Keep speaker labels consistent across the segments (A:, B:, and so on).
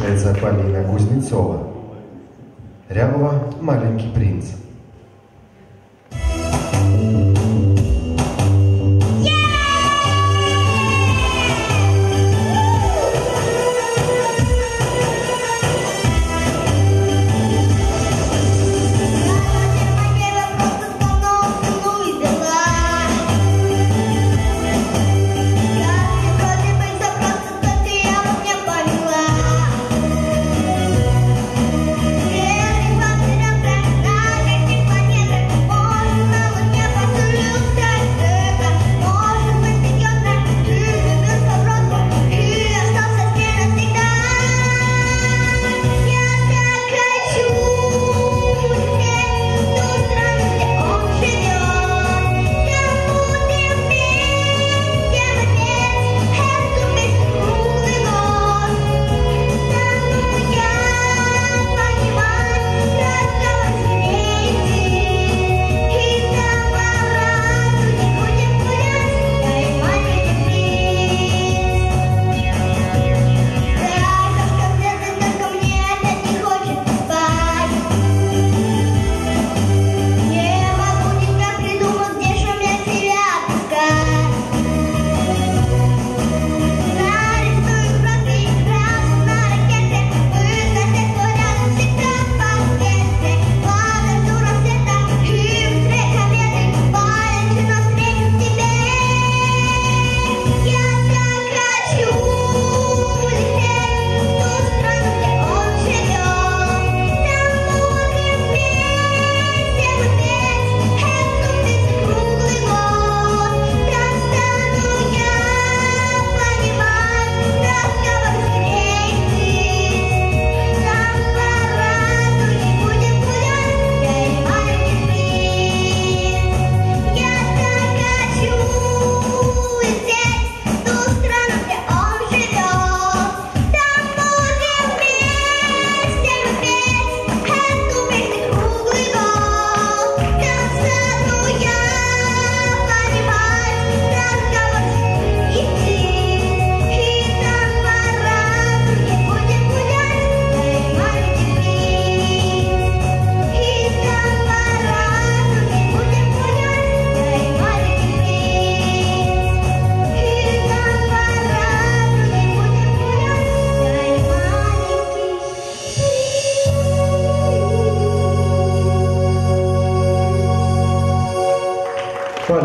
A: слушается Полина Кузнецова. Рябова «Маленький принц».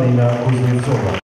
A: 員が御自由相談。